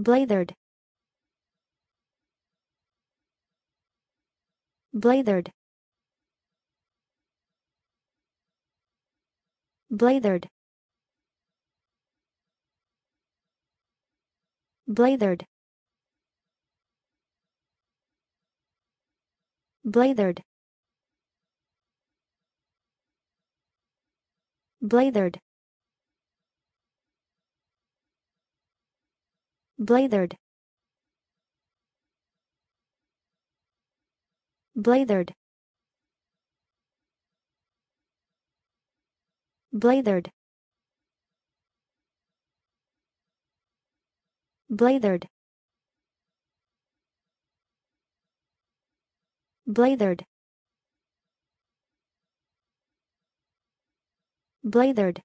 blathered. Blathered. Blathered. Blathered. Blathered. Blathered blathered. Blathered. Blathered. Blathered. Blathered. Blathered